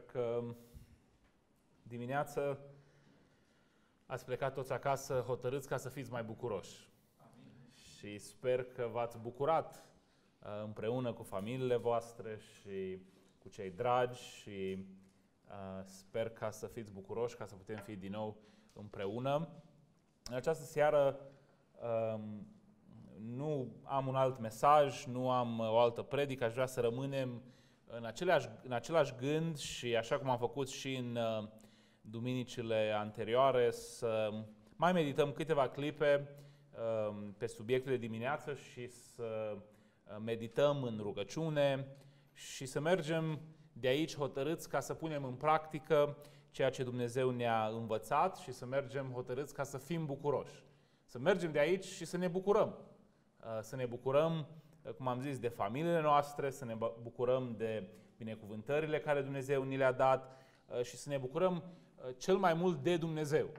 Sper că dimineață ați plecat toți acasă hotărâți ca să fiți mai bucuroși. Amin. Și sper că v-ați bucurat uh, împreună cu familiile voastre și cu cei dragi și uh, sper ca să fiți bucuroși, ca să putem fi din nou împreună. În această seară um, nu am un alt mesaj, nu am o altă predică, aș vrea să rămânem în același, în același gând și așa cum am făcut și în uh, duminicile anterioare, să mai medităm câteva clipe uh, pe subiectul de dimineață și să uh, medităm în rugăciune și să mergem de aici hotărâți ca să punem în practică ceea ce Dumnezeu ne-a învățat și să mergem hotărâți ca să fim bucuroși. Să mergem de aici și să ne bucurăm. Să ne bucurăm cum am zis, de familiile noastre, să ne bucurăm de binecuvântările care Dumnezeu ni le-a dat uh, și să ne bucurăm uh, cel mai mult de Dumnezeu,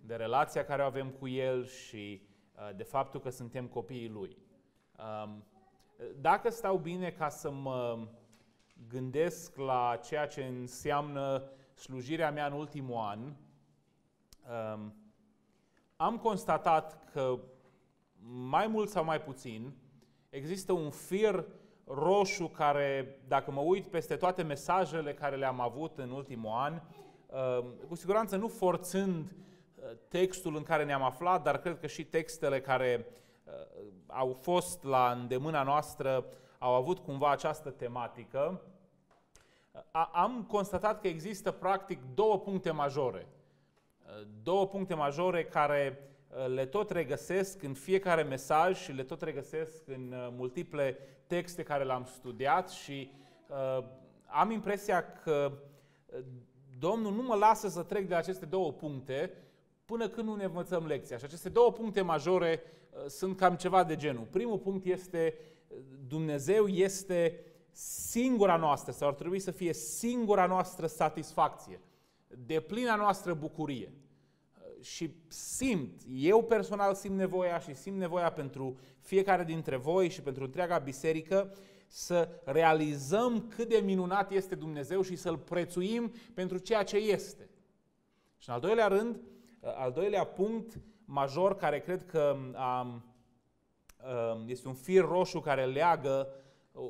de relația care o avem cu El și uh, de faptul că suntem copiii Lui. Um, dacă stau bine ca să mă gândesc la ceea ce înseamnă slujirea mea în ultimul an, um, am constatat că mai mult sau mai puțin, există un fir roșu care, dacă mă uit peste toate mesajele care le-am avut în ultimul an, uh, cu siguranță nu forțând uh, textul în care ne-am aflat, dar cred că și textele care uh, au fost la îndemâna noastră au avut cumva această tematică, am constatat că există practic două puncte majore. Două puncte majore care le tot regăsesc în fiecare mesaj și le tot regăsesc în uh, multiple texte care le-am studiat și uh, am impresia că uh, Domnul nu mă lasă să trec de aceste două puncte până când nu ne învățăm lecția. Și aceste două puncte majore uh, sunt cam ceva de genul. Primul punct este uh, Dumnezeu este singura noastră sau ar trebui să fie singura noastră satisfacție, de plina noastră bucurie și simt, eu personal simt nevoia și simt nevoia pentru fiecare dintre voi și pentru întreaga biserică să realizăm cât de minunat este Dumnezeu și să-L prețuim pentru ceea ce este. Și în al doilea rând, al doilea punct major care cred că este un fir roșu care leagă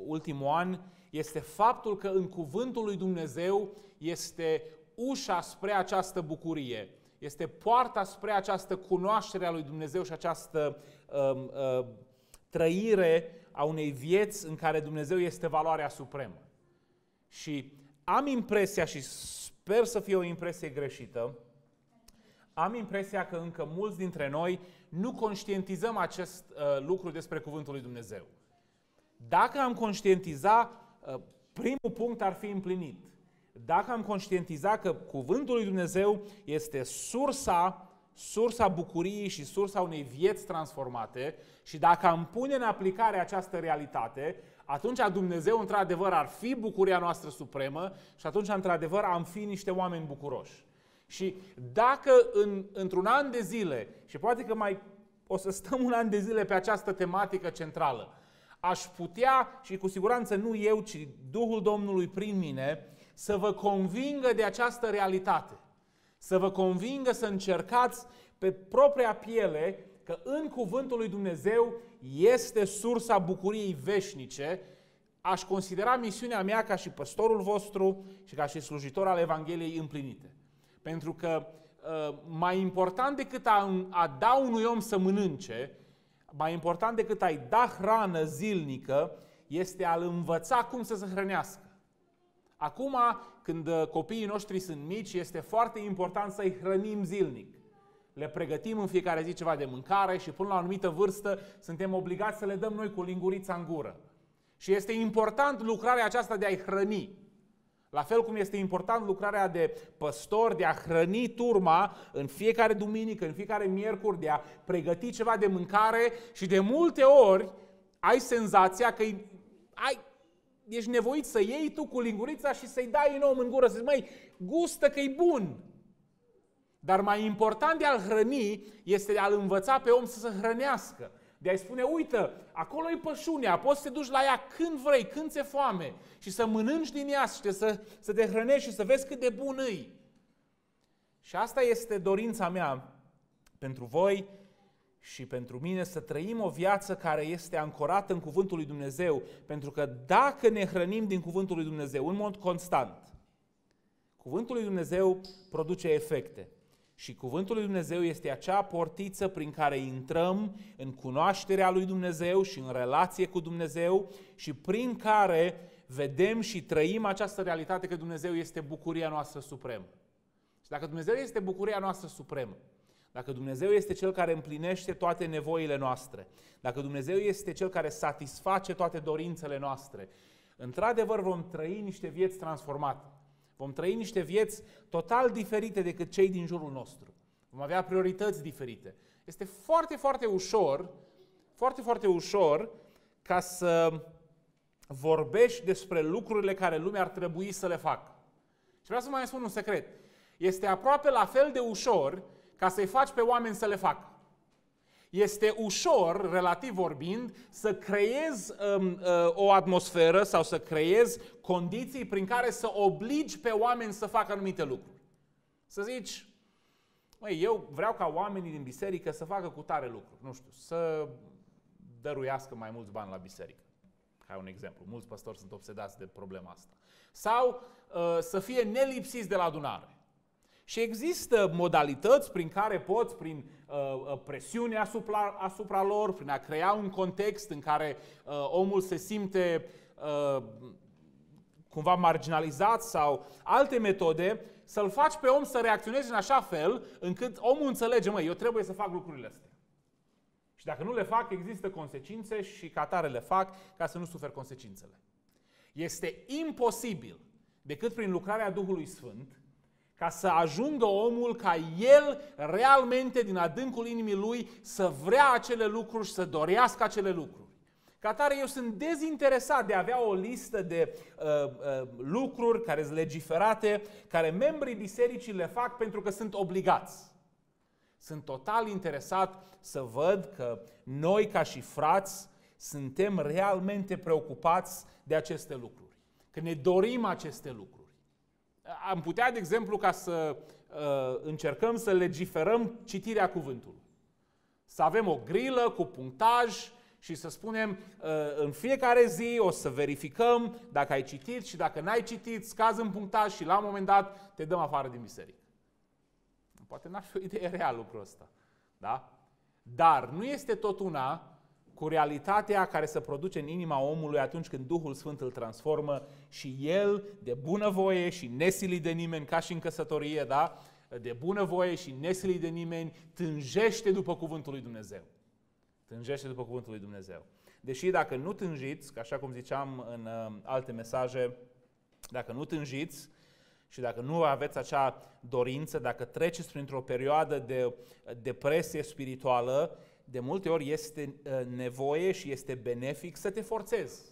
ultimul an, este faptul că în cuvântul lui Dumnezeu este ușa spre această bucurie este poarta spre această cunoaștere a lui Dumnezeu și această uh, uh, trăire a unei vieți în care Dumnezeu este valoarea supremă. Și am impresia, și sper să fie o impresie greșită, am impresia că încă mulți dintre noi nu conștientizăm acest uh, lucru despre Cuvântul lui Dumnezeu. Dacă am conștientiza, uh, primul punct ar fi împlinit dacă am conștientizat că cuvântul lui Dumnezeu este sursa, sursa bucuriei și sursa unei vieți transformate și dacă am pune în aplicare această realitate, atunci Dumnezeu într-adevăr ar fi bucuria noastră supremă și atunci într-adevăr am fi niște oameni bucuroși. Și dacă în, într-un an de zile, și poate că mai o să stăm un an de zile pe această tematică centrală, aș putea, și cu siguranță nu eu, ci Duhul Domnului prin mine, să vă convingă de această realitate. Să vă convingă să încercați pe propria piele că în cuvântul lui Dumnezeu este sursa bucuriei veșnice, aș considera misiunea mea ca și păstorul vostru și ca și slujitor al Evangheliei împlinite. Pentru că uh, mai important decât a, a da unui om să mănânce, mai important decât a-i da hrană zilnică, este a-l învăța cum să se hrănească. Acum, când uh, copiii noștri sunt mici, este foarte important să-i hrănim zilnic. Le pregătim în fiecare zi ceva de mâncare și până la o anumită vârstă suntem obligați să le dăm noi cu lingurița în gură. Și este important lucrarea aceasta de a-i hrăni. La fel cum este important lucrarea de păstor, de a hrăni turma în fiecare duminică, în fiecare miercuri, de a pregăti ceva de mâncare și de multe ori ai senzația că ai, ești nevoit să iei tu cu lingurița și să-i dai în om în gură, să zici, măi, gustă că e bun. Dar mai important de a-l hrăni este de a-l învăța pe om să se hrănească, de a-i spune, uite, acolo e pășunea, poți să te duci la ea când vrei, când ți-e foame și să mănânci din ea și să, să te hrănești și să vezi cât de bun îi. Și asta este dorința mea pentru voi și pentru mine să trăim o viață care este ancorată în Cuvântul lui Dumnezeu, pentru că dacă ne hrănim din Cuvântul lui Dumnezeu în mod constant, Cuvântul lui Dumnezeu produce efecte. Și Cuvântul lui Dumnezeu este acea portiță prin care intrăm în cunoașterea lui Dumnezeu și în relație cu Dumnezeu și prin care vedem și trăim această realitate că Dumnezeu este bucuria noastră supremă. Și dacă Dumnezeu este bucuria noastră supremă, dacă Dumnezeu este Cel care împlinește toate nevoile noastre, dacă Dumnezeu este Cel care satisface toate dorințele noastre, într-adevăr vom trăi niște vieți transformate. Vom trăi niște vieți total diferite decât cei din jurul nostru. Vom avea priorități diferite. Este foarte, foarte ușor, foarte, foarte ușor ca să vorbești despre lucrurile care lumea ar trebui să le facă. Și vreau să mai spun un secret. Este aproape la fel de ușor ca să-i faci pe oameni să le facă. Este ușor, relativ vorbind, să creezi um, uh, o atmosferă sau să creezi condiții prin care să obligi pe oameni să facă anumite lucruri. Să zici, măi, eu vreau ca oamenii din biserică să facă cu tare lucruri, nu știu, să dăruiască mai mulți bani la biserică. Ca un exemplu, mulți păstori sunt obsedați de problema asta. Sau uh, să fie nelipsiți de la adunare. Și există modalități prin care poți, prin uh, uh, presiune asupra, asupra lor, prin a crea un context în care uh, omul se simte uh, cumva marginalizat sau alte metode, să-l faci pe om să reacționeze în așa fel încât omul înțelege, măi, eu trebuie să fac lucrurile astea. Și dacă nu le fac, există consecințe și ca tare le fac ca să nu sufer consecințele. Este imposibil, decât prin lucrarea Duhului Sfânt, ca să ajungă omul ca el realmente din adâncul inimii lui să vrea acele lucruri și să dorească acele lucruri. Ca tare, eu sunt dezinteresat de a avea o listă de uh, uh, lucruri care sunt legiferate, care membrii bisericii le fac pentru că sunt obligați. Sunt total interesat să văd că noi, ca și frați, suntem realmente preocupați de aceste lucruri. Că ne dorim aceste lucruri. Am putea, de exemplu, ca să uh, încercăm să legiferăm citirea cuvântului. Să avem o grilă cu punctaj și să spunem uh, în fiecare zi o să verificăm dacă ai citit și dacă n-ai citit, scaz în punctaj și la un moment dat te dăm afară din biserică. Poate n-ar fi o idee rea lucrul ăsta. Da? Dar nu este tot una cu realitatea care se produce în inima omului atunci când Duhul Sfânt îl transformă și el, de bunăvoie și nesilit de nimeni, ca și în căsătorie, da? de bunăvoie și nesilit de nimeni, tânjește după cuvântul lui Dumnezeu. Tânjește după cuvântul lui Dumnezeu. Deși dacă nu tânjiți, așa cum ziceam în uh, alte mesaje, dacă nu tânjiți și dacă nu aveți acea dorință, dacă treceți printr-o perioadă de depresie spirituală, de multe ori este uh, nevoie și este benefic să te forțezi.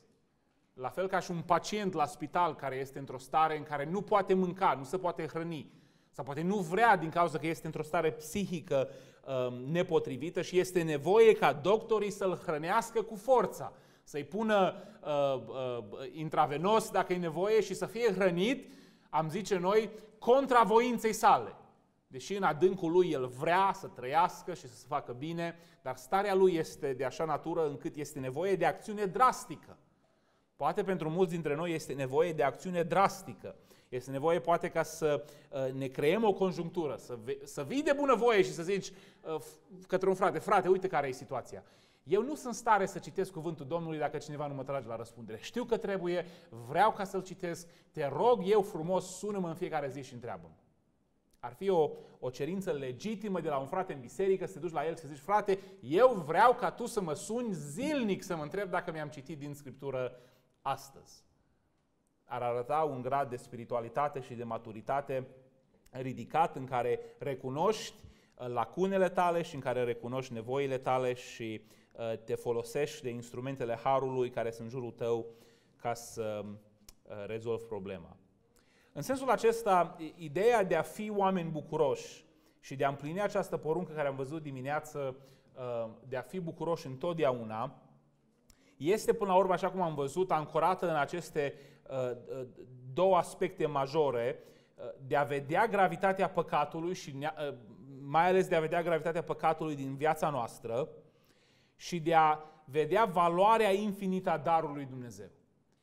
La fel ca și un pacient la spital care este într-o stare în care nu poate mânca, nu se poate hrăni, sau poate nu vrea din cauza că este într-o stare psihică um, nepotrivită și este nevoie ca doctorii să-l hrănească cu forța, să-i pună uh, uh, intravenos dacă e nevoie și să fie hrănit, am zice noi, contra voinței sale. Deși în adâncul lui el vrea să trăiască și să se facă bine, dar starea lui este de așa natură încât este nevoie de acțiune drastică. Poate pentru mulți dintre noi este nevoie de acțiune drastică. Este nevoie poate ca să uh, ne creăm o conjunctură, să, să vii de bunăvoie și să zici uh, către un frate, frate, uite care e situația. Eu nu sunt stare să citesc cuvântul Domnului dacă cineva nu mă trage la răspundere. Știu că trebuie, vreau ca să-l citesc, te rog eu frumos, sună-mă în fiecare zi și întreabă-mă. Ar fi o, o cerință legitimă de la un frate în biserică să te duci la el și să zici, frate, eu vreau ca tu să mă suni zilnic să mă întreb dacă mi-am citit din Scriptură astăzi. Ar arăta un grad de spiritualitate și de maturitate ridicat în care recunoști uh, lacunele tale și în care recunoști nevoile tale și uh, te folosești de instrumentele Harului care sunt în jurul tău ca să uh, rezolvi problema. În sensul acesta, ideea de a fi oameni bucuroși și de a împlini această poruncă care am văzut dimineață uh, de a fi bucuroși întotdeauna este până la urmă, așa cum am văzut, ancorată în aceste uh, două aspecte majore, de a vedea gravitatea păcatului și mai ales de a vedea gravitatea păcatului din viața noastră și de a vedea valoarea infinită a darului Dumnezeu.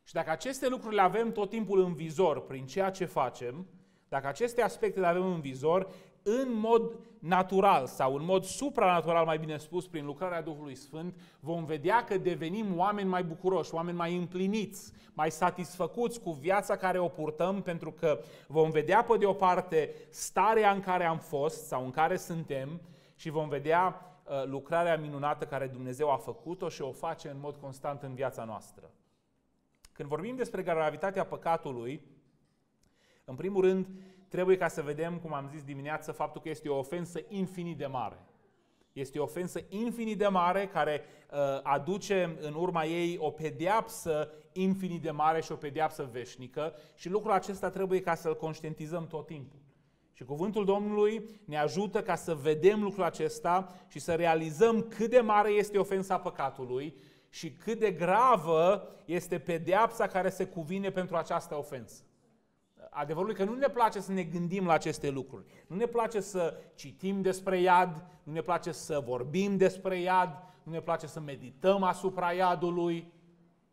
Și dacă aceste lucruri le avem tot timpul în vizor prin ceea ce facem, dacă aceste aspecte le avem în vizor, în mod natural sau în mod supranatural, mai bine spus, prin lucrarea Duhului Sfânt, vom vedea că devenim oameni mai bucuroși, oameni mai împliniți, mai satisfăcuți cu viața care o purtăm, pentru că vom vedea, pe de o parte, starea în care am fost sau în care suntem și vom vedea uh, lucrarea minunată care Dumnezeu a făcut-o și o face în mod constant în viața noastră. Când vorbim despre gravitatea păcatului, în primul rând, trebuie ca să vedem, cum am zis dimineață, faptul că este o ofensă infinit de mare. Este o ofensă infinit de mare care uh, aduce în urma ei o pedeapsă infinit de mare și o pedeapsă veșnică și lucrul acesta trebuie ca să-l conștientizăm tot timpul. Și cuvântul Domnului ne ajută ca să vedem lucrul acesta și să realizăm cât de mare este ofensa păcatului și cât de gravă este pedeapsa care se cuvine pentru această ofensă adevărul e că nu ne place să ne gândim la aceste lucruri. Nu ne place să citim despre iad, nu ne place să vorbim despre iad, nu ne place să medităm asupra iadului,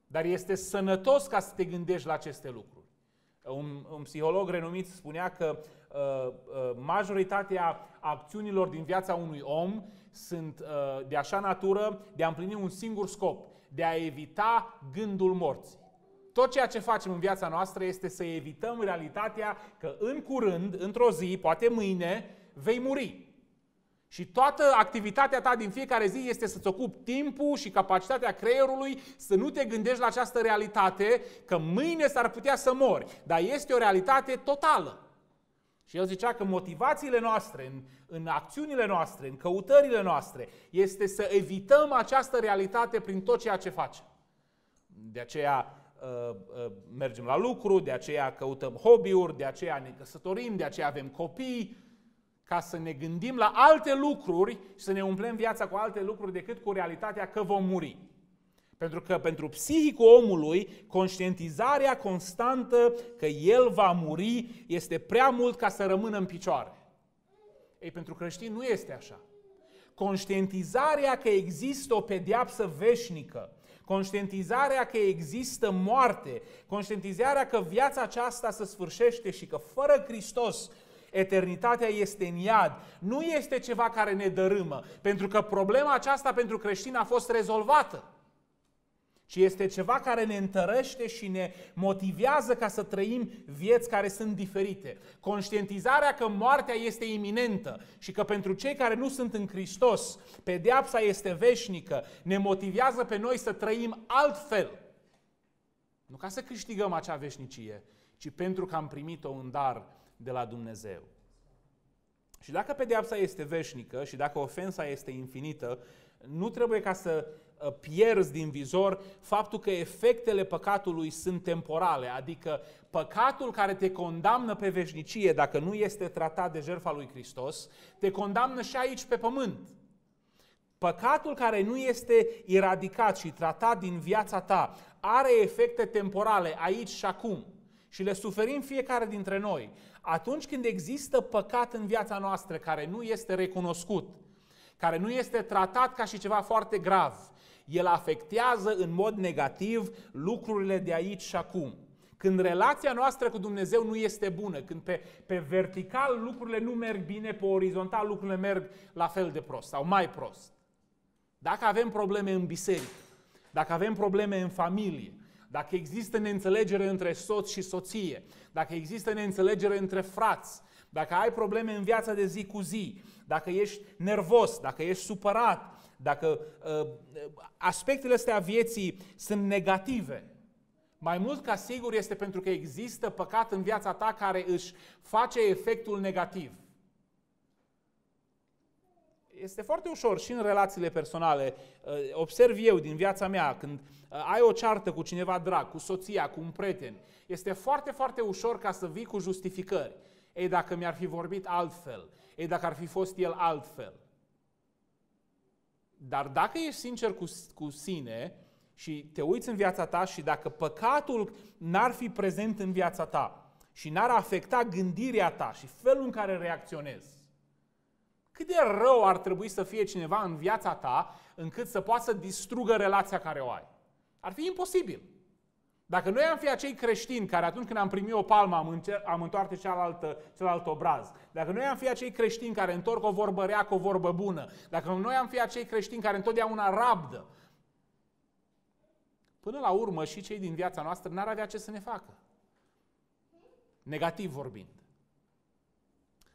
dar este sănătos ca să te gândești la aceste lucruri. Un, un psiholog renumit spunea că uh, uh, majoritatea acțiunilor din viața unui om sunt uh, de așa natură de a împlini un singur scop, de a evita gândul morții. Tot ceea ce facem în viața noastră este să evităm realitatea că în curând, într-o zi, poate mâine, vei muri. Și toată activitatea ta din fiecare zi este să-ți ocupi timpul și capacitatea creierului să nu te gândești la această realitate că mâine s-ar putea să mori. Dar este o realitate totală. Și el zicea că motivațiile noastre, în, în acțiunile noastre, în căutările noastre, este să evităm această realitate prin tot ceea ce facem. De aceea Uh, uh, mergem la lucru, de aceea căutăm hobby-uri, de aceea ne căsătorim, de aceea avem copii, ca să ne gândim la alte lucruri și să ne umplem viața cu alte lucruri decât cu realitatea că vom muri. Pentru că pentru psihicul omului, conștientizarea constantă că el va muri este prea mult ca să rămână în picioare. Ei, pentru creștini nu este așa. Conștientizarea că există o pedeapsă veșnică, conștientizarea că există moarte, conștientizarea că viața aceasta se sfârșește și că fără Hristos eternitatea este în iad, nu este ceva care ne dărâmă, pentru că problema aceasta pentru creștini a fost rezolvată ci este ceva care ne întărește și ne motivează ca să trăim vieți care sunt diferite. Conștientizarea că moartea este iminentă și că pentru cei care nu sunt în Hristos, pedeapsa este veșnică, ne motivează pe noi să trăim altfel. Nu ca să câștigăm acea veșnicie, ci pentru că am primit-o în dar de la Dumnezeu. Și dacă pedeapsa este veșnică și dacă ofensa este infinită, nu trebuie ca să Uh, pierzi din vizor faptul că efectele păcatului sunt temporale, adică păcatul care te condamnă pe veșnicie, dacă nu este tratat de jertfa lui Hristos, te condamnă și aici pe pământ. Păcatul care nu este eradicat și tratat din viața ta are efecte temporale aici și acum și le suferim fiecare dintre noi. Atunci când există păcat în viața noastră care nu este recunoscut, care nu este tratat ca și ceva foarte grav, el afectează în mod negativ lucrurile de aici și acum. Când relația noastră cu Dumnezeu nu este bună, când pe, pe vertical lucrurile nu merg bine, pe orizontal lucrurile merg la fel de prost sau mai prost. Dacă avem probleme în biserică, dacă avem probleme în familie, dacă există neînțelegere între soț și soție, dacă există neînțelegere între frați, dacă ai probleme în viața de zi cu zi, dacă ești nervos, dacă ești supărat, dacă uh, aspectele astea vieții sunt negative, mai mult ca sigur este pentru că există păcat în viața ta care își face efectul negativ. Este foarte ușor și în relațiile personale. Uh, observ eu din viața mea, când uh, ai o ceartă cu cineva drag, cu soția, cu un prieten, este foarte, foarte ușor ca să vii cu justificări. Ei, dacă mi-ar fi vorbit altfel, ei, dacă ar fi fost el altfel. Dar dacă ești sincer cu, cu sine și te uiți în viața ta și dacă păcatul n-ar fi prezent în viața ta și n-ar afecta gândirea ta și felul în care reacționezi, cât de rău ar trebui să fie cineva în viața ta încât să poată să distrugă relația care o ai? Ar fi imposibil. Dacă noi am fi acei creștini care atunci când am primit o palmă am, încer- am întoarce cealaltă, celălalt obraz, dacă noi am fi acei creștini care întorc o vorbă rea cu o vorbă bună, dacă noi am fi acei creștini care întotdeauna rabdă, până la urmă și cei din viața noastră n-ar avea ce să ne facă. Negativ vorbind.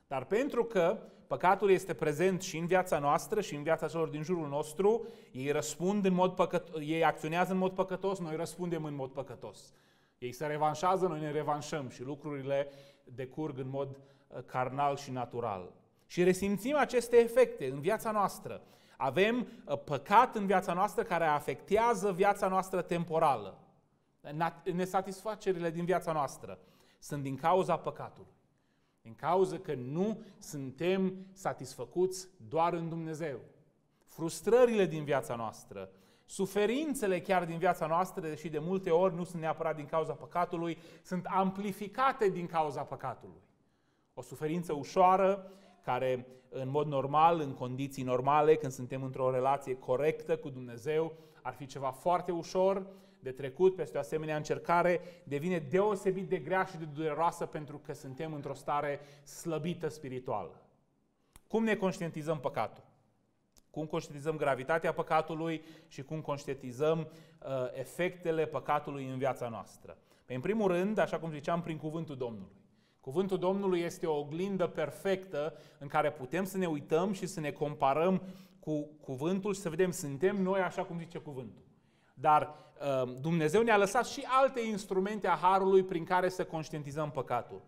Dar pentru că păcatul este prezent și în viața noastră și în viața celor din jurul nostru, ei răspund în mod păcătos, ei acționează în mod păcătos, noi răspundem în mod păcătos. Ei se revanșează, noi ne revanșăm și lucrurile decurg în mod uh, carnal și natural. Și resimțim aceste efecte în viața noastră. Avem uh, păcat în viața noastră care afectează viața noastră temporală. Nesatisfacerile din viața noastră sunt din cauza păcatului. Din cauza că nu suntem satisfăcuți doar în Dumnezeu. Frustrările din viața noastră, suferințele chiar din viața noastră, deși de multe ori nu sunt neapărat din cauza păcatului, sunt amplificate din cauza păcatului. O suferință ușoară, care în mod normal, în condiții normale, când suntem într-o relație corectă cu Dumnezeu, ar fi ceva foarte ușor, de trecut peste o asemenea încercare devine deosebit de grea și de dureroasă pentru că suntem într-o stare slăbită spirituală. Cum ne conștientizăm păcatul? Cum conștientizăm gravitatea păcatului și cum conștientizăm uh, efectele păcatului în viața noastră? Păi, în primul rând, așa cum ziceam, prin cuvântul Domnului. Cuvântul Domnului este o oglindă perfectă în care putem să ne uităm și să ne comparăm cu cuvântul și să vedem, suntem noi așa cum zice cuvântul. Dar uh, Dumnezeu ne-a lăsat și alte instrumente a Harului prin care să conștientizăm păcatul.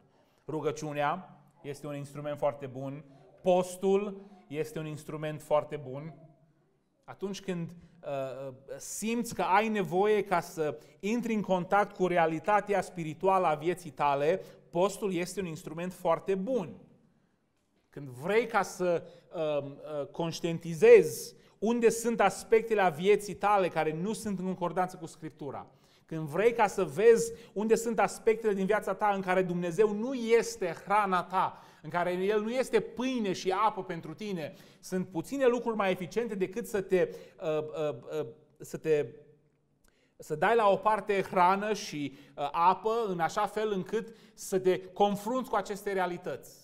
Rugăciunea este un instrument foarte bun, postul este un instrument foarte bun. Atunci când uh, uh, simți că ai nevoie ca să intri în contact cu realitatea spirituală a vieții tale, postul este un instrument foarte bun. Când vrei ca să uh, uh, conștientizezi unde sunt aspectele a vieții tale care nu sunt în concordanță cu Scriptura. Când vrei ca să vezi unde sunt aspectele din viața ta în care Dumnezeu nu este hrana ta, în care El nu este pâine și apă pentru tine, sunt puține lucruri mai eficiente decât să te, uh, uh, uh, să te să dai la o parte hrană și uh, apă în așa fel încât să te confrunți cu aceste realități.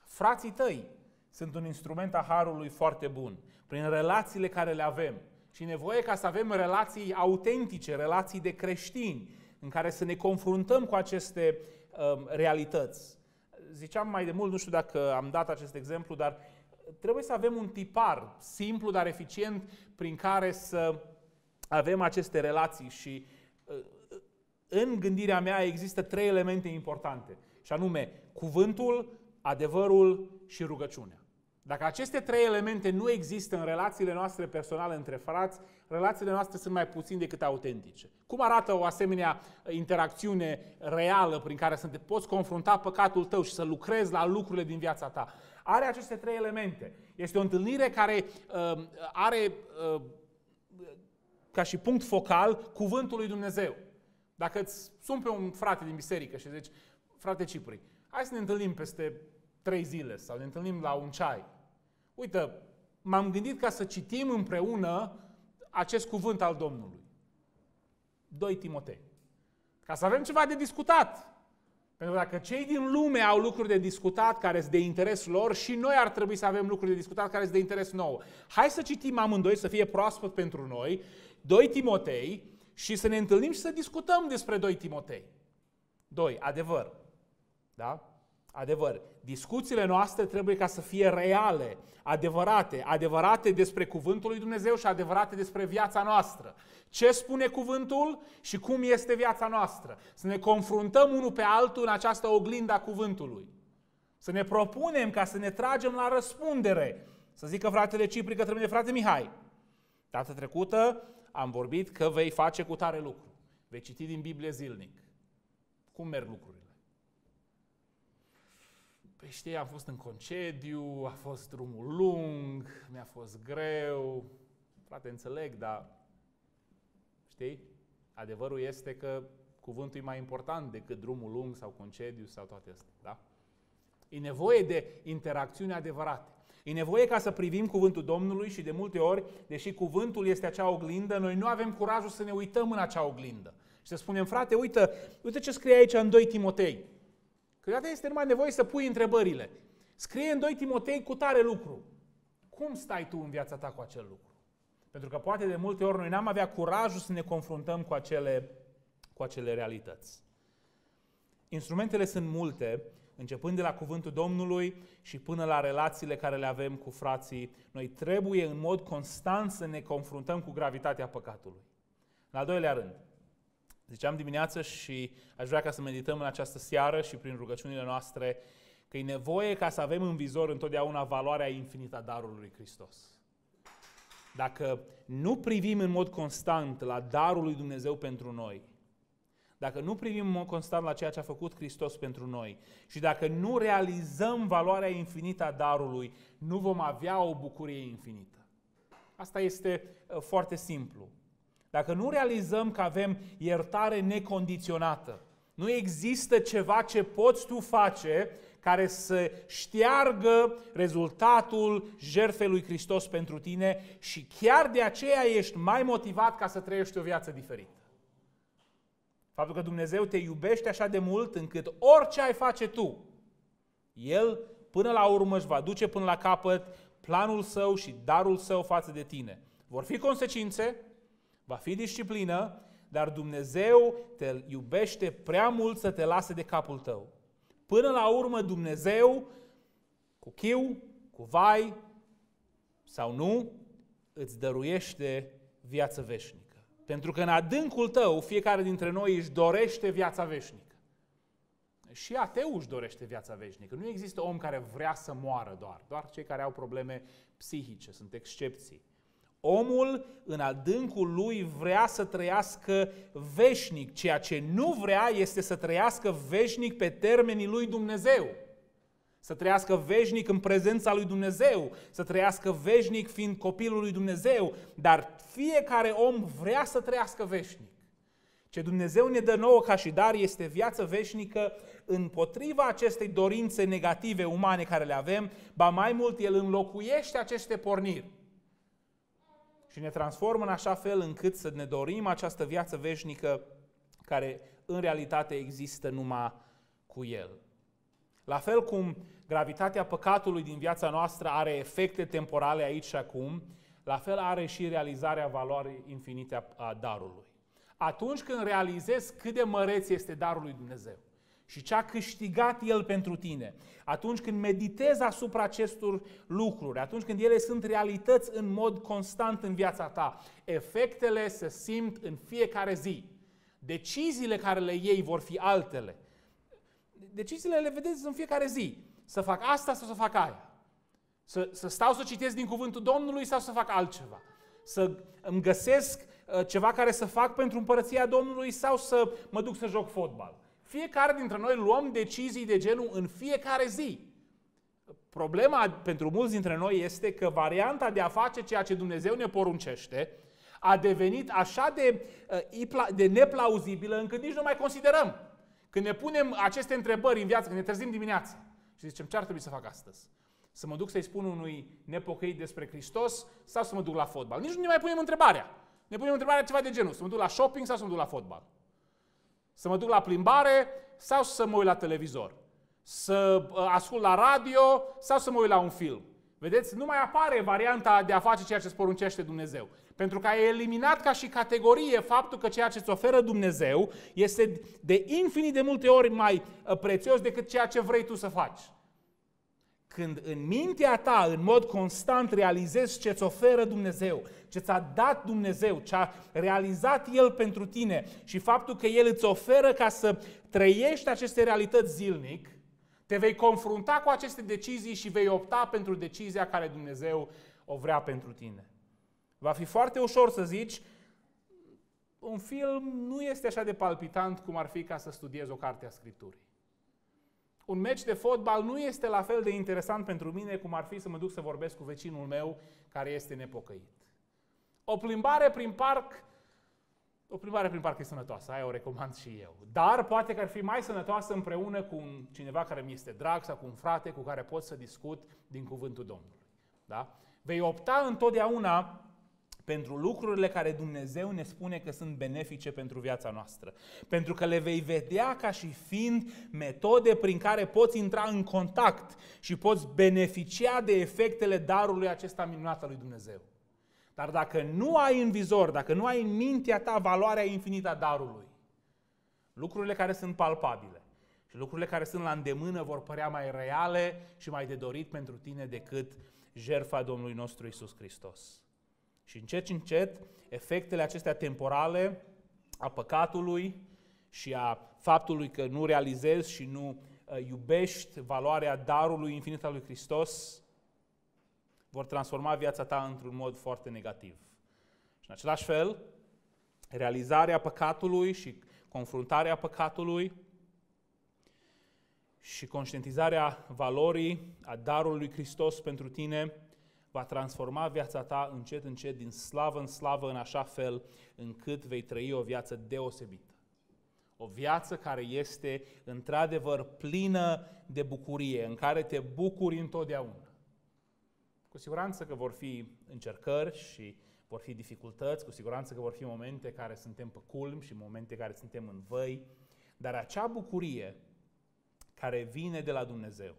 Frații tăi sunt un instrument a harului foarte bun prin relațiile care le avem. Și nevoie ca să avem relații autentice, relații de creștini, în care să ne confruntăm cu aceste um, realități. Ziceam mai de mult, nu știu dacă am dat acest exemplu, dar trebuie să avem un tipar simplu, dar eficient, prin care să avem aceste relații și uh, în gândirea mea există trei elemente importante, și anume cuvântul, adevărul și rugăciunea. Dacă aceste trei elemente nu există în relațiile noastre personale între frați, relațiile noastre sunt mai puțin decât autentice. Cum arată o asemenea interacțiune reală prin care să te poți confrunta păcatul tău și să lucrezi la lucrurile din viața ta? Are aceste trei elemente. Este o întâlnire care uh, are uh, ca și punct focal cuvântul lui Dumnezeu. Dacă îți sun pe un frate din biserică și zici, frate Cipri, hai să ne întâlnim peste trei zile sau ne întâlnim la un ceai. Uite, m-am gândit ca să citim împreună acest cuvânt al Domnului. 2 Timotei. Ca să avem ceva de discutat. Pentru că dacă cei din lume au lucruri de discutat care sunt de interes lor, și noi ar trebui să avem lucruri de discutat care sunt de interes nou. Hai să citim amândoi, să fie proaspăt pentru noi, 2 Timotei, și să ne întâlnim și să discutăm despre 2 Timotei. 2. Adevăr. Da? Adevăr. Discuțiile noastre trebuie ca să fie reale, adevărate, adevărate despre cuvântul lui Dumnezeu și adevărate despre viața noastră. Ce spune cuvântul și cum este viața noastră. Să ne confruntăm unul pe altul în această oglindă a cuvântului. Să ne propunem ca să ne tragem la răspundere. Să zică fratele Cipri către mine, frate Mihai, data trecută am vorbit că vei face cu tare lucru. Vei citi din Biblie zilnic. Cum merg lucrurile? Păi știi, am fost în concediu, a fost drumul lung, mi-a fost greu. Frate, înțeleg, dar știi? Adevărul este că cuvântul e mai important decât drumul lung sau concediu sau toate astea, da? E nevoie de interacțiune adevărate. E nevoie ca să privim cuvântul Domnului și de multe ori, deși cuvântul este acea oglindă, noi nu avem curajul să ne uităm în acea oglindă. Și să spunem, frate, uite, uite ce scrie aici în 2 Timotei. Câteodată este numai nevoie să pui întrebările. Scrie în 2 Timotei cu tare lucru. Cum stai tu în viața ta cu acel lucru? Pentru că poate de multe ori noi n-am avea curajul să ne confruntăm cu acele, cu acele realități. Instrumentele sunt multe, începând de la cuvântul Domnului și până la relațiile care le avem cu frații. Noi trebuie în mod constant să ne confruntăm cu gravitatea păcatului. În al doilea rând, Ziceam dimineață și aș vrea ca să medităm în această seară și prin rugăciunile noastre că e nevoie ca să avem în vizor întotdeauna valoarea infinită a darului lui Hristos. Dacă nu privim în mod constant la darul lui Dumnezeu pentru noi, dacă nu privim în mod constant la ceea ce a făcut Hristos pentru noi și dacă nu realizăm valoarea infinită a darului, nu vom avea o bucurie infinită. Asta este uh, foarte simplu. Dacă nu realizăm că avem iertare necondiționată, nu există ceva ce poți tu face care să șteargă rezultatul jertfei lui Hristos pentru tine și chiar de aceea ești mai motivat ca să trăiești o viață diferită. Faptul că Dumnezeu te iubește așa de mult încât orice ai face tu, El până la urmă își va duce până la capăt planul său și darul său față de tine. Vor fi consecințe, Va fi disciplină, dar Dumnezeu te iubește prea mult să te lase de capul tău. Până la urmă Dumnezeu, cu chiu, cu vai sau nu, îți dăruiește viață veșnică. Pentru că în adâncul tău, fiecare dintre noi își dorește viața veșnică. Și ateu își dorește viața veșnică. Nu există om care vrea să moară doar. Doar cei care au probleme psihice sunt excepții. Omul în adâncul lui vrea să trăiască veșnic. Ceea ce nu vrea este să trăiască veșnic pe termenii lui Dumnezeu. Să trăiască veșnic în prezența lui Dumnezeu, să trăiască veșnic fiind copilul lui Dumnezeu, dar fiecare om vrea să trăiască veșnic. Ce Dumnezeu ne dă nouă ca și dar este viață veșnică împotriva acestei dorințe negative umane care le avem, ba mai mult El înlocuiește aceste porniri și ne transformă în așa fel încât să ne dorim această viață veșnică care în realitate există numai cu El. La fel cum gravitatea păcatului din viața noastră are efecte temporale aici și acum, la fel are și realizarea valorii infinite a darului. Atunci când realizezi cât de măreț este darul lui Dumnezeu, și ce a câștigat El pentru tine. Atunci când meditezi asupra acestor lucruri, atunci când ele sunt realități în mod constant în viața ta, efectele se simt în fiecare zi. Deciziile care le iei vor fi altele. Deciziile le vedeți în fiecare zi. Să fac asta sau să fac aia. Să, să stau să citesc din cuvântul Domnului sau să fac altceva. Să îmi găsesc uh, ceva care să fac pentru împărăția Domnului sau să mă duc să joc fotbal fiecare dintre noi luăm decizii de genul în fiecare zi. Problema pentru mulți dintre noi este că varianta de a face ceea ce Dumnezeu ne poruncește a devenit așa de, uh, de neplauzibilă încât nici nu mai considerăm. Când ne punem aceste întrebări în viață, când ne trezim dimineața și zicem ce ar trebui să fac astăzi? Să mă duc să-i spun unui nepocăit despre Hristos sau să mă duc la fotbal? Nici nu ne mai punem întrebarea. Ne punem întrebarea ceva de genul, să mă duc la shopping sau să mă duc la fotbal? Să mă duc la plimbare sau să mă uit la televizor? Să uh, ascult la radio sau să mă uit la un film? Vedeți, nu mai apare varianta de a face ceea ce îți poruncește Dumnezeu. Pentru că ai eliminat ca și categorie faptul că ceea ce îți oferă Dumnezeu este de infinit de multe ori mai uh, prețios decât ceea ce vrei tu să faci. Când în mintea ta, în mod constant, realizezi ce îți oferă Dumnezeu, ce ți-a dat Dumnezeu, ce a realizat El pentru tine și faptul că El îți oferă ca să trăiești aceste realități zilnic, te vei confrunta cu aceste decizii și vei opta pentru decizia care Dumnezeu o vrea pentru tine. Va fi foarte ușor să zici, un film nu este așa de palpitant cum ar fi ca să studiezi o carte a Scripturii. Un meci de fotbal nu este la fel de interesant pentru mine cum ar fi să mă duc să vorbesc cu vecinul meu care este nepocăit. O plimbare prin parc, o plimbare prin parc e sănătoasă, aia o recomand și eu. Dar poate că ar fi mai sănătoasă împreună cu un, cineva care mi este drag sau cu un frate cu care pot să discut din cuvântul Domnului. Da? Vei opta întotdeauna pentru lucrurile care Dumnezeu ne spune că sunt benefice pentru viața noastră. Pentru că le vei vedea ca și fiind metode prin care poți intra în contact și poți beneficia de efectele darului acesta minunat al lui Dumnezeu. Dar dacă nu ai în vizor, dacă nu ai în mintea ta valoarea infinită a darului, lucrurile care sunt palpabile și lucrurile care sunt la îndemână vor părea mai reale și mai de dorit pentru tine decât jertfa Domnului nostru Isus Hristos. Și încet, încet, efectele acestea temporale a păcatului și a faptului că nu realizezi și nu uh, iubești valoarea darului infinit al lui Hristos, vor transforma viața ta într-un mod foarte negativ. Și în același fel, realizarea păcatului și confruntarea păcatului și conștientizarea valorii a darului lui Hristos pentru tine va transforma viața ta încet, încet, din slavă în slavă, în așa fel încât vei trăi o viață deosebită. O viață care este într-adevăr plină de bucurie, în care te bucuri întotdeauna. Cu siguranță că vor fi încercări și vor fi dificultăți, cu siguranță că vor fi momente care suntem pe culm și momente care suntem în văi, dar acea bucurie care vine de la Dumnezeu,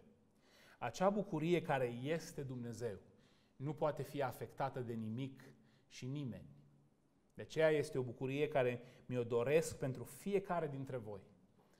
acea bucurie care este Dumnezeu, nu poate fi afectată de nimic și nimeni. De aceea este o bucurie care mi-o doresc pentru fiecare dintre voi.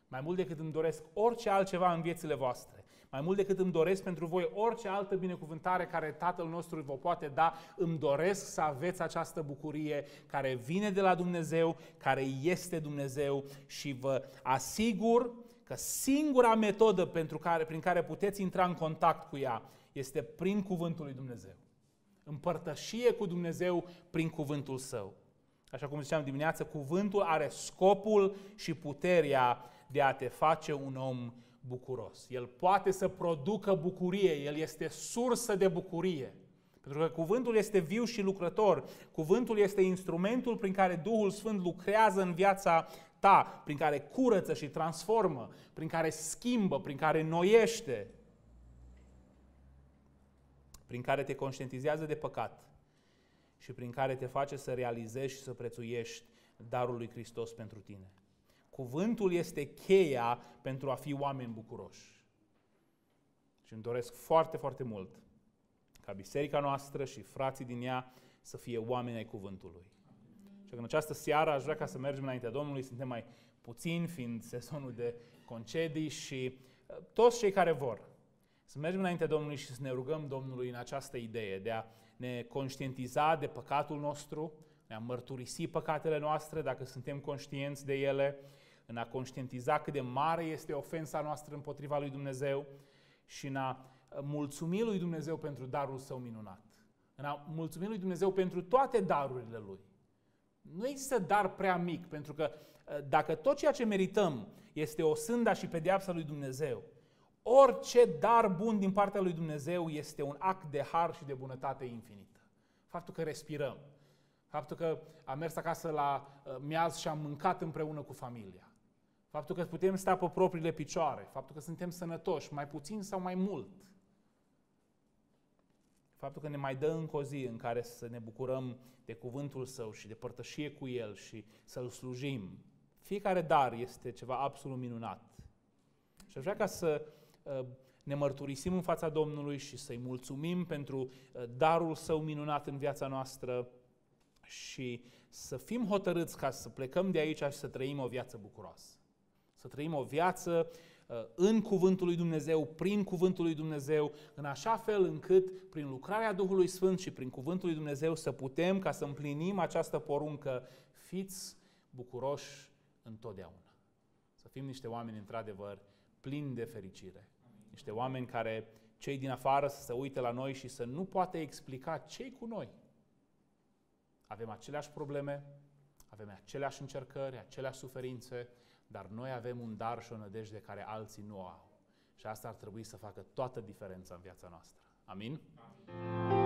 Mai mult decât îmi doresc orice altceva în viețile voastre, mai mult decât îmi doresc pentru voi orice altă binecuvântare care Tatăl nostru vă poate da, îmi doresc să aveți această bucurie care vine de la Dumnezeu, care este Dumnezeu și vă asigur că singura metodă pentru care, prin care puteți intra în contact cu ea este prin cuvântul lui Dumnezeu împărtășie cu Dumnezeu prin cuvântul său. Așa cum ziceam dimineață, cuvântul are scopul și puterea de a te face un om bucuros. El poate să producă bucurie, el este sursă de bucurie. Pentru că cuvântul este viu și lucrător. Cuvântul este instrumentul prin care Duhul Sfânt lucrează în viața ta, prin care curăță și transformă, prin care schimbă, prin care noiește prin care te conștientizează de păcat și prin care te face să realizezi și să prețuiești darul lui Hristos pentru tine. Cuvântul este cheia pentru a fi oameni bucuroși. Și îmi doresc foarte, foarte mult ca biserica noastră și frații din ea să fie oameni ai cuvântului. Și în această seară aș vrea ca să mergem înaintea Domnului, suntem mai puțini, fiind sezonul de concedii și uh, toți cei care vor să mergem înainte Domnului și să ne rugăm Domnului în această idee de a ne conștientiza de păcatul nostru, ne a mărturisi păcatele noastre dacă suntem conștienți de ele, în a conștientiza cât de mare este ofensa noastră împotriva lui Dumnezeu și în a mulțumi lui Dumnezeu pentru darul său minunat. În a mulțumi lui Dumnezeu pentru toate darurile lui. Nu există dar prea mic, pentru că dacă tot ceea ce merităm este o sânda și pedeapsa lui Dumnezeu, Orice dar bun din partea lui Dumnezeu este un act de har și de bunătate infinită. Faptul că respirăm, faptul că am mers acasă la uh, miaz și am mâncat împreună cu familia, faptul că putem sta pe propriile picioare, faptul că suntem sănătoși, mai puțin sau mai mult, faptul că ne mai dă încă o zi în care să ne bucurăm de cuvântul Său și de părtășie cu El și să-L slujim. Fiecare dar este ceva absolut minunat. Și aș vrea ca să Uh, ne mărturisim în fața Domnului și să-i mulțumim pentru uh, darul său minunat în viața noastră și să fim hotărâți ca să plecăm de aici și să trăim o viață bucuroasă. Să trăim o viață uh, în Cuvântul lui Dumnezeu, prin Cuvântul lui Dumnezeu, în așa fel încât, prin lucrarea Duhului Sfânt și prin Cuvântul lui Dumnezeu, să putem ca să împlinim această poruncă, fiți bucuroși întotdeauna. Să fim niște oameni, într-adevăr, plini de fericire niște oameni care cei din afară să se uite la noi și să nu poată explica ce cu noi. Avem aceleași probleme, avem aceleași încercări, aceleași suferințe, dar noi avem un dar și o nădejde care alții nu au. Și asta ar trebui să facă toată diferența în viața noastră. Amin? Amin.